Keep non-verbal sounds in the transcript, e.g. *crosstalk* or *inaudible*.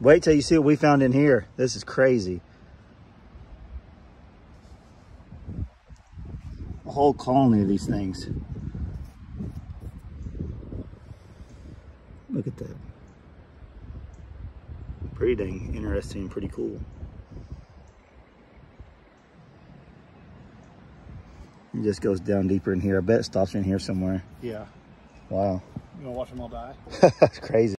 Wait till you see what we found in here. This is crazy. A whole colony of these things. Look at that. Pretty dang interesting, pretty cool. It just goes down deeper in here. I bet it stops in here somewhere. Yeah. Wow. You want to watch them all die? *laughs* That's crazy.